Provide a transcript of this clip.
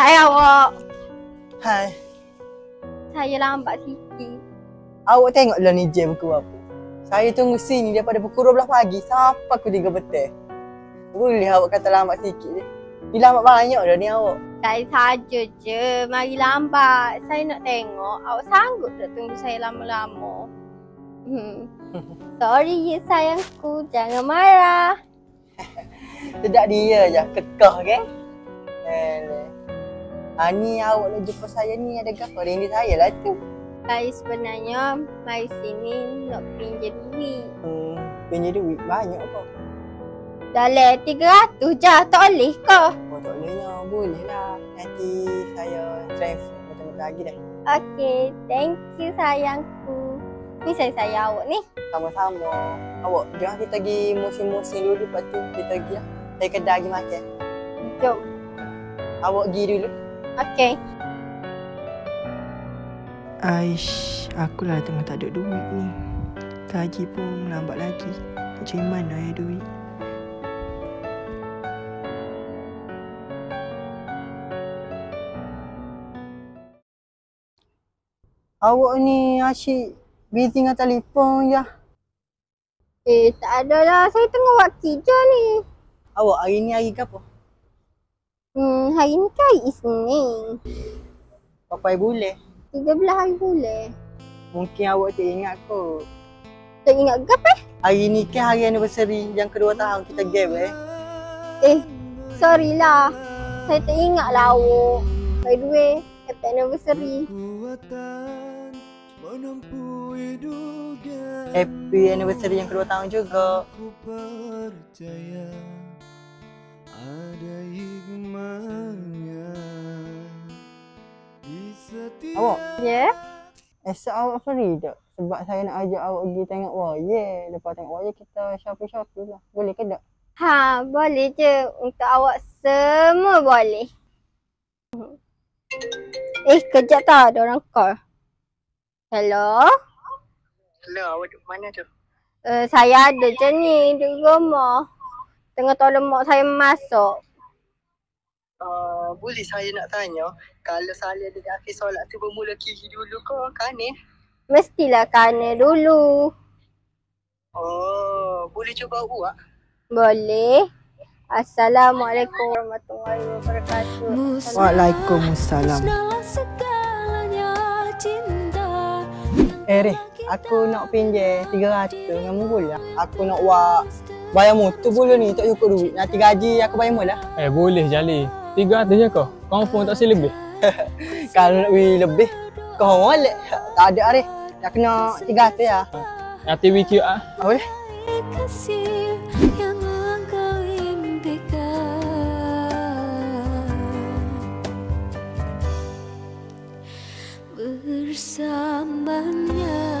Hai awak. Hai. Saya lambat sikit. Awak tengoklah ni jam pukul berapa. Saya tunggu sini daripada pukul 12 pagi sampai pukul 3 petang. Boleh awak kata lambat sikit je. Ni lambat banyak dah ni awak. Saya saja je. Mari lambat. Saya nak tengok awak sanggup tak tunggu saya lama-lama. Hmm. Sorry ya sayangku. Jangan marah. Tidak dia je. Kekeh kan? Eh, Ha, ni awak nak jumpa saya ni ada apa? Rindu saya lah tu. Saya sebenarnya mari sini nak pinjam duit. Hmm, pinjam duit banyak kau. Dalam 300 je. Tak boleh ke? Oh, tak bolehnya. Boleh lah. Nanti saya transfer macam-macam lagi dah. Okay. Thank you sayangku. Ni saya saya awak ni. Sama-sama. Awak, jangan kita pergi musim-musim dulu. Lepas tu kita pergi lah. Saya kedai pergi makan. Jom. Awak pergi dulu. Okay. Aish, akulah tengah tak ada duit ni. Gaji pun lambat lagi. Macam mana ya duit? Awak ni asyik busy dengan telefon je. Eh, tak ada lah. Saya tengah buat kerja ni. Awak hari ni hari ke apa? Hari ni kan hari Isnin. Papai boleh. 13 hari bulan. Mungkin awak tak ingat kot. Tak ingat ke apa? Hari ni kan hari anniversary yang kedua tahun kita game eh. Eh, sorry lah. Saya tak ingat lah awak. By the way, happy anniversary. Happy anniversary yang kedua tahun juga. Aku percaya ada hikmahnya Awak, Ya? Yeah? esok awak free tak? Sebab saya nak ajak awak pergi tengok waya. Lepas tengok waya kita shopping-shopping lah. Boleh ke tak? Ha, boleh je. Untuk awak semua boleh. Eh, kejap tau. Ada orang call. Hello? Hello, awak duduk mana tu? Uh, saya ada je ni di rumah. Tengah tolong mak saya masak. Uh, boleh saya nak tanya, kalau saya ada di akhir solat tu bermula kiri dulu ke kanan? Mestilah kana dulu. Oh, boleh cuba buat? Boleh. Assalamualaikum warahmatullahi wabarakatuh. Waalaikumsalam. Eh, aku nak pinjam 300 dengan mula. Aku nak buat bayar motor pula ni, tak cukup duit. Nanti gaji aku bayar mula. Eh boleh Jali. Tiga ratus je kau. Confirm tak silih lebih. Kalau nak beli lebih, kau molek. Tak ada Arif. Nak kena 300 ya. Nanti WQ ah. Ah, boleh? bersamanya